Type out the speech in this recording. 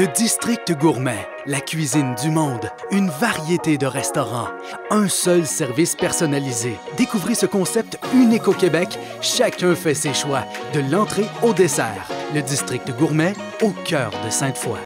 Le District Gourmet, la cuisine du monde, une variété de restaurants, un seul service personnalisé. Découvrez ce concept unique au Québec. Chacun fait ses choix, de l'entrée au dessert. Le District Gourmet, au cœur de Sainte-Foy.